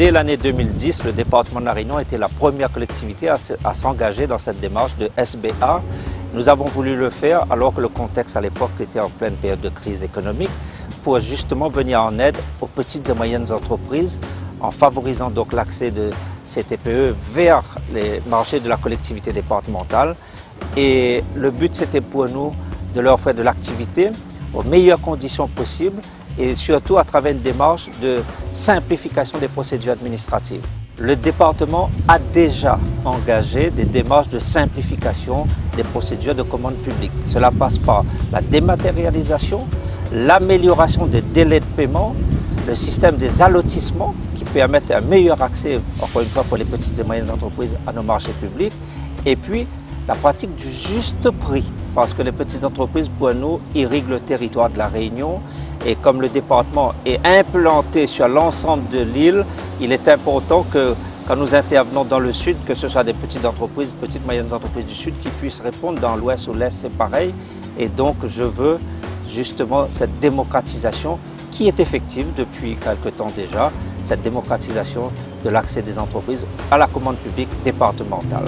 dès l'année 2010, le département de La était la première collectivité à, s'engager dans cette démarche de SBA. Nous avons voulu le faire alors que le contexte à l'époque était en pleine période de crise économique pour justement venir en aide aux petites et moyennes entreprises en favorisant donc l'accès de ces TPE vers les marchés de la collectivité départementale. Et le but c'était pour nous de leur offrir de l'activité aux meilleures conditions possibles et surtout à travers une démarche de simplification des procédures administratives. Le département a déjà engagé des démarches de simplification des procédures de commande publique. Cela passe par la dématérialisation, l'amélioration des délais de paiement, le système des allotissements qui permettent un meilleur accès, encore une fois pour les petites et moyennes entreprises, à nos marchés publics, et puis la pratique du juste prix, parce que les petites entreprises, nous, irriguent le territoire de la Réunion et comme le département est implanté sur l'ensemble de l'île, il est important que quand nous intervenons dans le sud, que ce soit des petites entreprises, petites moyennes entreprises du sud, qui puissent répondre dans l'ouest ou l'est, c'est pareil. Et donc je veux justement cette démocratisation qui est effective depuis quelque temps déjà, cette démocratisation de l'accès des entreprises à la commande publique départementale.